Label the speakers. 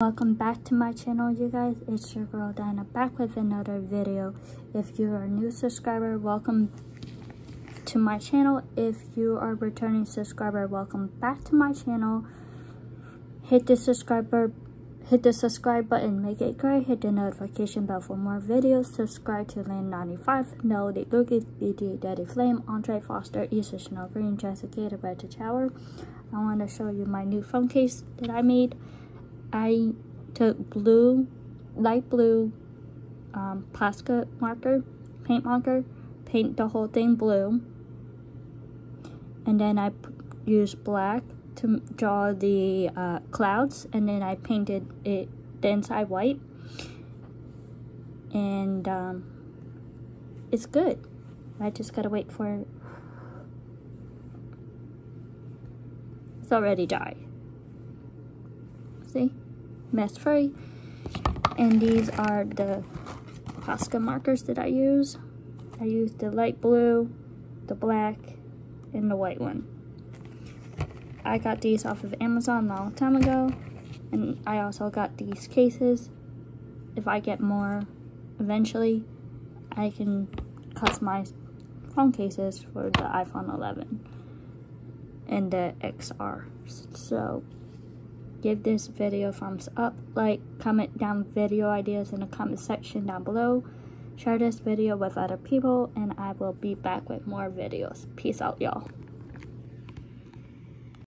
Speaker 1: Welcome back to my channel you guys, it's your girl Dianna back with another video. If you are a new subscriber, welcome to my channel. If you are a returning subscriber, welcome back to my channel. Hit the subscriber hit the subscribe button, make it gray, hit the notification bell for more videos, subscribe to Lane 95, Melody Lucas, DJ Daddy Flame, Andre Foster, Issa Chanel Green, Jessica Red Tower. I want to show you my new phone case that I made. I took blue, light blue um, Posca marker, paint marker, paint the whole thing blue. And then I used black to draw the uh, clouds and then I painted it the inside white. And um, it's good. I just gotta wait for it. It's already dry see? Mess free. And these are the Posca markers that I use. I use the light blue the black and the white one. I got these off of Amazon a long time ago and I also got these cases. If I get more eventually I can customize phone cases for the iPhone 11 and the XR so give this video a thumbs up, like, comment down video ideas in the comment section down below. Share this video with other people, and I will be back with more videos. Peace out, y'all.